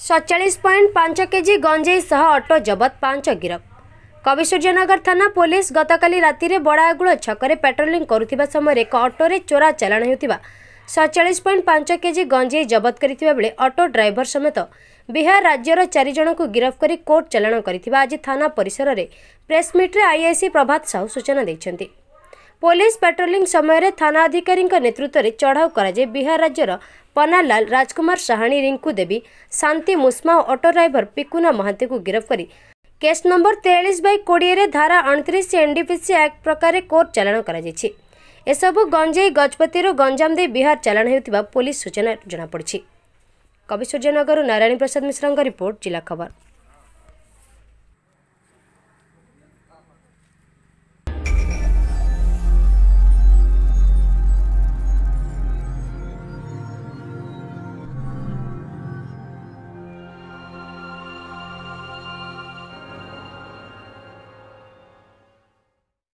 ସତଚାଳିଶ ପଏଣ୍ଟ ପାଞ୍ଚ କେଜି ଗଞ୍ଜେଇ ସହ ଅଟୋ ଜବତ ପାଞ୍ଚ ଗିରଫ। କବିସୂର୍ଯ୍ୟନଗର ଥାନା ପୋଲିସ ଗତକାଲି ରାତିରେ ବଡ଼ାଗୁଳ ଛକରେ ପାଟ୍ରୋଲିଂ କରୁଥିବା ସମୟରେ ଏକ ଅଟୋରେ ଚୋରା ଚାଲାଣ ହେଉଥିବା ସତଚାଳିଶ ପଏଣ୍ଟ ପାଞ୍ଚ କେଜି ଗଞ୍ଜେଇ ଜବତ କରିଥିବା ବେଳେ ଅଟୋ ଡ୍ରାଇଭର ସମେତ ବିହାର ରାଜ୍ୟର ଚାରି ଜଣଙ୍କୁ ଗିରଫ କରି କୋର୍ଟ ଚାଲାଣ କରିଥିବା ଆଜି ଥାନା ପରିସରରେ ପ୍ରେସମିଟ୍ରେ ଆଇଆଇସି ପ୍ରଭାତ ସାହୁ ସୂଚନା ଦେଇଛନ୍ତି। ପୋଲିସ ପାଟ୍ରୋଲିଂ ସମୟରେ ଥାନା ଅଧିକାରୀଙ୍କ ନେତୃତ୍ୱରେ ଚଢ଼ାଉ କରାଯାଇ ବିହାର ରାଜ୍ୟର ପନ୍ନାଲାଲ ରାଜକୁମାର ସାହାଣୀ ରିଙ୍କୁ ଦେବୀ ଶାନ୍ତି ମୁସ୍ମା ଓ ଅଟୋ ଡ୍ରାଇଭର ପିକୁନା ମହାନ୍ତିଙ୍କୁ ଗିରଫ କରି କେସ୍ ନମ୍ବର ତେୟାଳିଶ ବାଇ କୋଡ଼ିଏରେ ଧାରା ଅଣତିରିଶ ଏନ୍ଡିପିସି ଆକ୍ଟ ପ୍ରକାରରେ କୋର୍ଟ ଚାଲାଣ କରାଯାଇଛି। ଏସବୁ ଗଞ୍ଜେଇ ଗଜପତିରୁ ଗଞ୍ଜାମ ଦେଇ ବିହାର ଚାଲାଣ ହେଉଥିବା ପୋଲିସ ସୂଚନା ଜଣାପଡ଼ିଛି। କବିସୂର୍ଯ୍ୟନଗରରୁ ନାରାୟଣୀ ପ୍ରସାଦ ମିଶ୍ରଙ୍କ ରିପୋର୍ଟ ଜିଲ୍ଲା ଖବର।